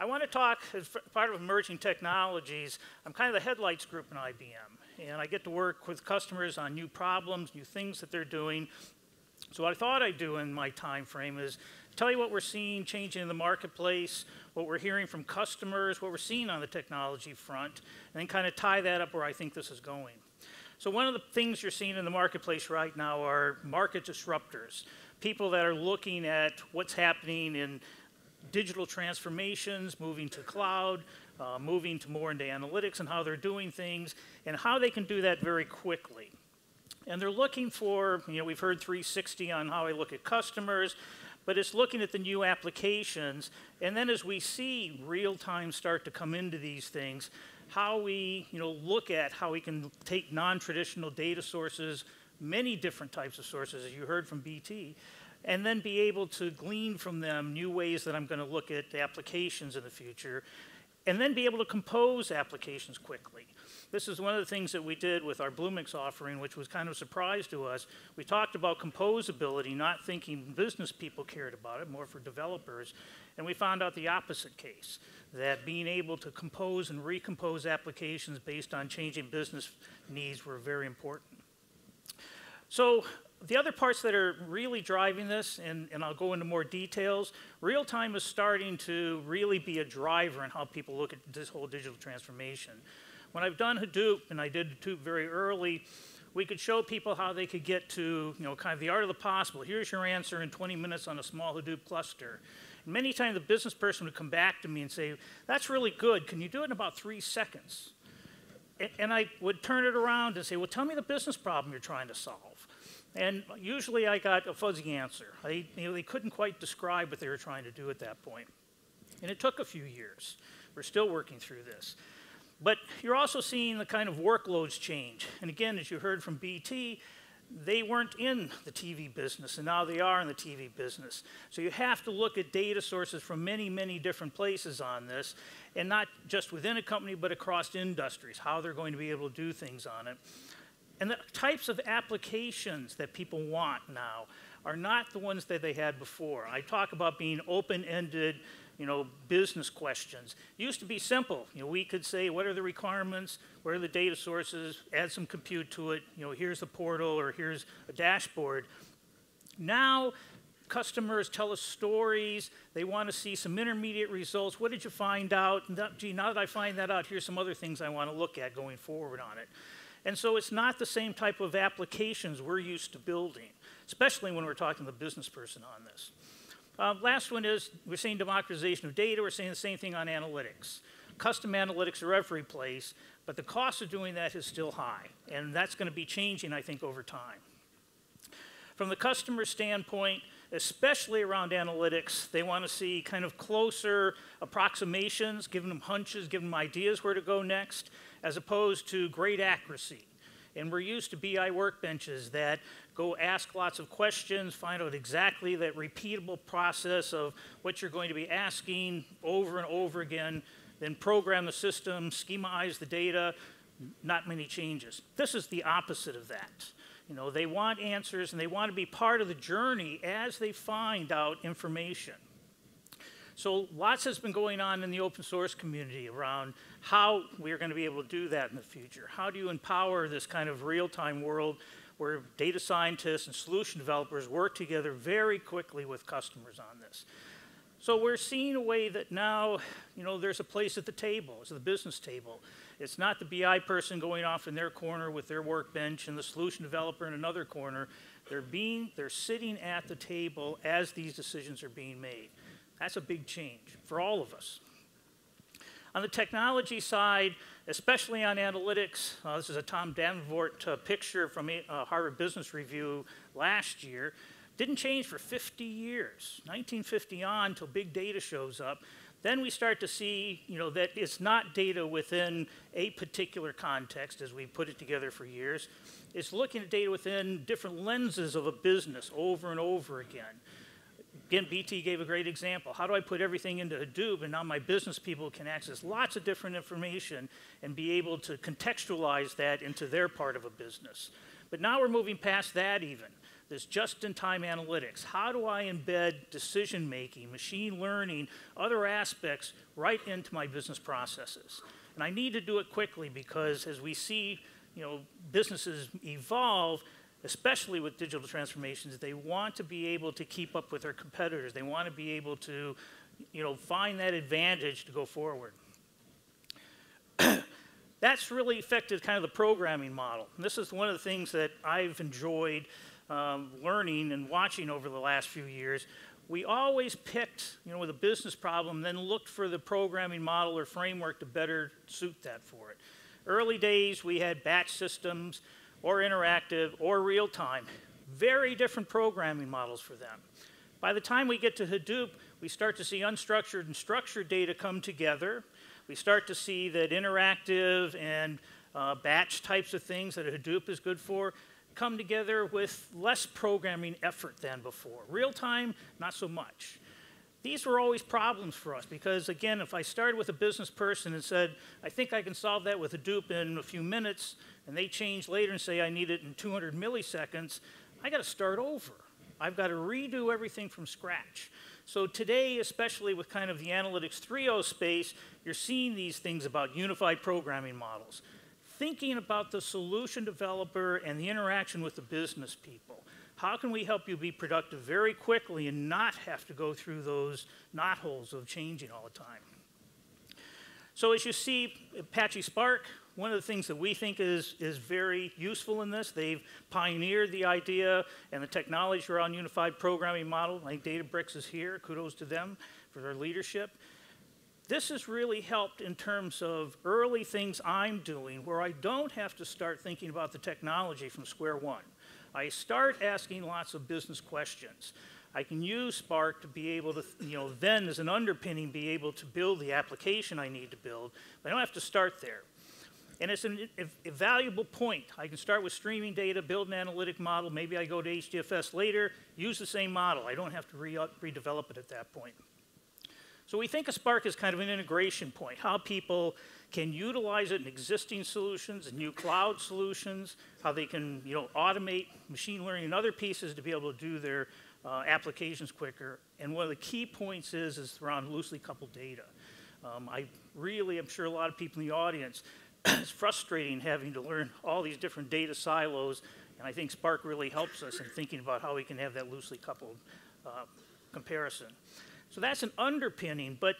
I want to talk as part of emerging technologies. I'm kind of the headlights group in IBM, and I get to work with customers on new problems, new things that they're doing. So what I thought I'd do in my time frame is tell you what we're seeing changing in the marketplace, what we're hearing from customers, what we're seeing on the technology front, and then kind of tie that up where I think this is going. So one of the things you're seeing in the marketplace right now are market disruptors, people that are looking at what's happening in digital transformations, moving to cloud, uh, moving to more into analytics and how they're doing things, and how they can do that very quickly. And they're looking for, you know, we've heard 360 on how I look at customers, but it's looking at the new applications. And then as we see real time start to come into these things, how we, you know, look at how we can take non-traditional data sources, many different types of sources, as you heard from BT, and then be able to glean from them new ways that I'm going to look at the applications in the future, and then be able to compose applications quickly. This is one of the things that we did with our Bluemix offering, which was kind of a surprise to us. We talked about composability, not thinking business people cared about it, more for developers, and we found out the opposite case, that being able to compose and recompose applications based on changing business needs were very important. So the other parts that are really driving this, and, and I'll go into more details, real time is starting to really be a driver in how people look at this whole digital transformation. When I've done Hadoop, and I did Hadoop very early, we could show people how they could get to, you know, kind of the art of the possible. Here's your answer in 20 minutes on a small Hadoop cluster. And many times the business person would come back to me and say, that's really good. Can you do it in about three seconds? And I would turn it around and say, well, tell me the business problem you're trying to solve. And usually I got a fuzzy answer. I, you know, they couldn't quite describe what they were trying to do at that point. And it took a few years. We're still working through this. But you're also seeing the kind of workloads change. And again, as you heard from BT, they weren't in the TV business, and now they are in the TV business. So you have to look at data sources from many, many different places on this, and not just within a company, but across industries, how they're going to be able to do things on it. And the types of applications that people want now are not the ones that they had before. I talk about being open-ended, you know, business questions. It used to be simple. You know, we could say, what are the requirements? Where are the data sources? Add some compute to it. You know, here's a portal or here's a dashboard. Now, customers tell us stories. They want to see some intermediate results. What did you find out? Gee, now that I find that out, here's some other things I want to look at going forward on it. And so it's not the same type of applications we're used to building, especially when we're talking to the business person on this. Uh, last one is we're seeing democratization of data. We're seeing the same thing on analytics. Custom analytics are every place, but the cost of doing that is still high. And that's going to be changing, I think, over time. From the customer standpoint, especially around analytics, they want to see kind of closer approximations, giving them hunches, giving them ideas where to go next as opposed to great accuracy. And we're used to BI workbenches that go ask lots of questions, find out exactly that repeatable process of what you're going to be asking over and over again, then program the system, schemaize the data, not many changes. This is the opposite of that. You know, they want answers and they want to be part of the journey as they find out information. So lots has been going on in the open source community around how we're going to be able to do that in the future. How do you empower this kind of real-time world where data scientists and solution developers work together very quickly with customers on this? So we're seeing a way that now, you know, there's a place at the table, it's the business table. It's not the BI person going off in their corner with their workbench and the solution developer in another corner. They're being, they're sitting at the table as these decisions are being made. That's a big change for all of us. On the technology side, especially on analytics, uh, this is a Tom Davenport uh, picture from uh, Harvard Business Review last year. Didn't change for 50 years, 1950 on until big data shows up. Then we start to see, you know, that it's not data within a particular context as we put it together for years. It's looking at data within different lenses of a business over and over again. Again, BT gave a great example. How do I put everything into Hadoop and now my business people can access lots of different information and be able to contextualize that into their part of a business. But now we're moving past that even. this just-in-time analytics. How do I embed decision-making, machine learning, other aspects right into my business processes? And I need to do it quickly because as we see, you know, businesses evolve, especially with digital transformations, they want to be able to keep up with their competitors. They want to be able to, you know, find that advantage to go forward. That's really affected kind of the programming model. And this is one of the things that I've enjoyed um, learning and watching over the last few years. We always picked, you know, with a business problem, then looked for the programming model or framework to better suit that for it. Early days, we had batch systems or interactive or real time. Very different programming models for them. By the time we get to Hadoop, we start to see unstructured and structured data come together. We start to see that interactive and uh, batch types of things that Hadoop is good for come together with less programming effort than before. Real time, not so much. These were always problems for us because, again, if I started with a business person and said, I think I can solve that with a Hadoop in a few minutes, and they change later and say I need it in 200 milliseconds, I got to start over. I've got to redo everything from scratch. So today, especially with kind of the Analytics 3.0 space, you're seeing these things about unified programming models. Thinking about the solution developer and the interaction with the business people. How can we help you be productive very quickly and not have to go through those knotholes of changing all the time? So as you see, Apache Spark, one of the things that we think is, is very useful in this, they've pioneered the idea and the technology around unified programming model. I think Databricks is here. Kudos to them for their leadership. This has really helped in terms of early things I'm doing where I don't have to start thinking about the technology from square one. I start asking lots of business questions. I can use Spark to be able to, you know, then as an underpinning, be able to build the application I need to build. But I don't have to start there. And it's an, a, valuable point. I can start with streaming data, build an analytic model. Maybe I go to HDFS later, use the same model. I don't have to re redevelop it at that point. So we think of Spark as kind of an integration point, how people can utilize it in existing solutions and new cloud solutions, how they can you know, automate machine learning and other pieces to be able to do their uh, applications quicker. And one of the key points is, is around loosely coupled data. Um, I really I'm sure a lot of people in the audience, it's frustrating having to learn all these different data silos, and I think Spark really helps us in thinking about how we can have that loosely coupled uh, comparison. So that's an underpinning, but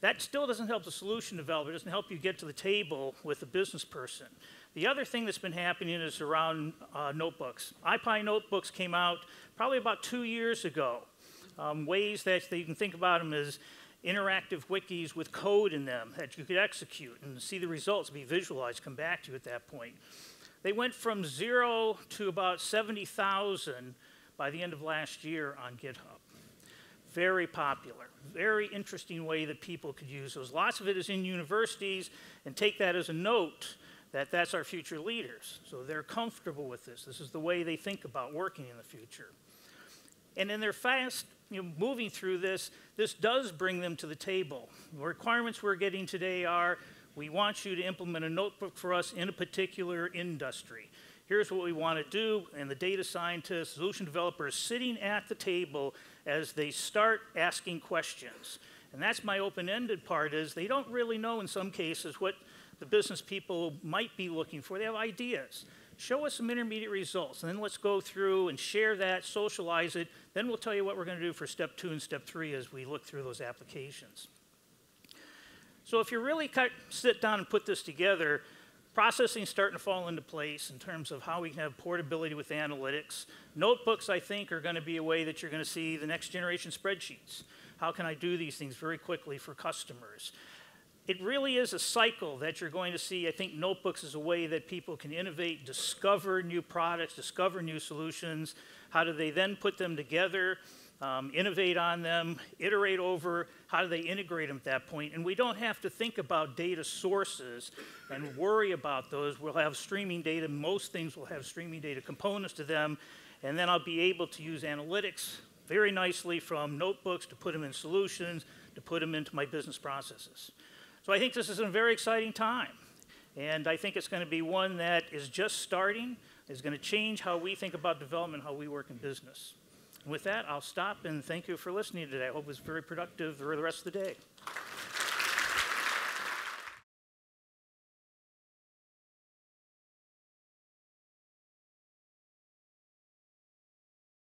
that still doesn't help the solution developer. Doesn't help you get to the table with the business person. The other thing that's been happening is around uh, notebooks. IPy notebooks came out probably about two years ago. Um, ways that you can think about them as interactive wikis with code in them that you could execute and see the results be visualized, come back to you at that point. They went from zero to about 70,000 by the end of last year on GitHub very popular, very interesting way that people could use those. Lots of it is in universities, and take that as a note that that's our future leaders. So they're comfortable with this. This is the way they think about working in the future. And in their fast you know, moving through this, this does bring them to the table. The requirements we're getting today are we want you to implement a notebook for us in a particular industry here's what we want to do, and the data scientists, solution developers sitting at the table as they start asking questions. And that's my open-ended part is they don't really know in some cases what the business people might be looking for. They have ideas. Show us some intermediate results, and then let's go through and share that, socialize it. Then we'll tell you what we're going to do for step two and step three as we look through those applications. So if you really sit down and put this together, Processing starting to fall into place in terms of how we can have portability with analytics. Notebooks, I think, are going to be a way that you're going to see the next generation spreadsheets. How can I do these things very quickly for customers? It really is a cycle that you're going to see. I think notebooks is a way that people can innovate, discover new products, discover new solutions. How do they then put them together? Um, innovate on them, iterate over how do they integrate them at that point. And we don't have to think about data sources and worry about those. We'll have streaming data. Most things will have streaming data components to them. And then I'll be able to use analytics very nicely from notebooks to put them in solutions, to put them into my business processes. So I think this is a very exciting time. And I think it's going to be one that is just starting. is going to change how we think about development, how we work in business. With that, I'll stop and thank you for listening today. I hope it was very productive for the rest of the day.